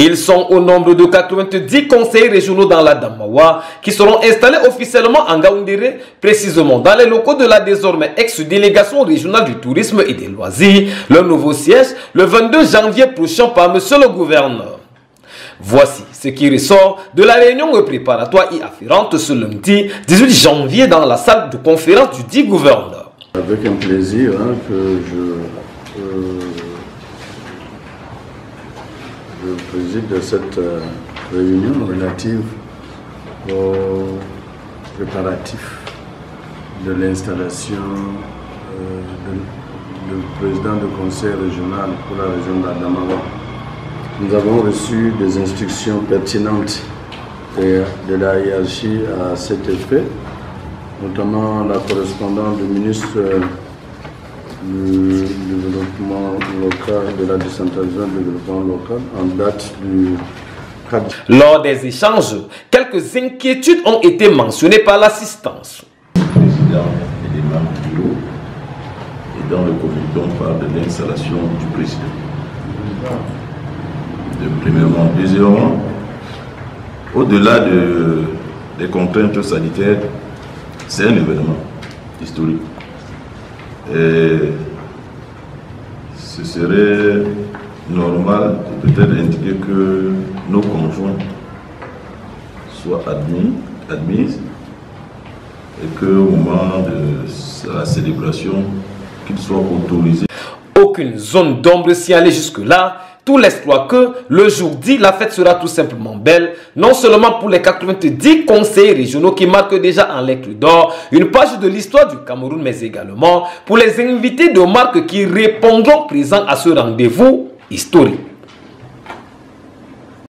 Ils sont au nombre de 90 conseils régionaux dans la Damawa qui seront installés officiellement en Gaoundéré, précisément dans les locaux de la désormais ex-délégation régionale du tourisme et des loisirs, leur nouveau siège le 22 janvier prochain par monsieur le gouverneur. Voici ce qui ressort de la réunion préparatoire et afférente ce lundi 18 janvier dans la salle de conférence du dit gouverneur. Avec un plaisir hein, que je, euh, je préside de cette euh, réunion relative aux préparatifs de l'installation euh, du président du conseil régional pour la région d'Adamawa. Nous avons reçu des instructions pertinentes de, la hiérarchie à cet effet, notamment la correspondante du ministre développement de la décentralisation du développement local, en date du 4 Lors des échanges, quelques inquiétudes ont été mentionnées par l'assistance. Le président et des membres du bureau, et dans le comité, on parle de l'installation du président. De premièrement. Deuxièmement, au-delà de, des contraintes sanitaires, c'est un événement historique. Et ce serait normal de peut-être indiquer que nos conjoints soient admis, admises et qu'au moment de la célébration, qu'ils soient autorisés. Aucune zone d'ombre s'y allait jusque-là. Tout l'espoir que le jour dit, la fête sera tout simplement belle, non seulement pour les 90 conseils régionaux qui marquent déjà en lettres d'or une page de l'histoire du Cameroun, mais également pour les invités de marque qui répondront présents à ce rendez-vous historique.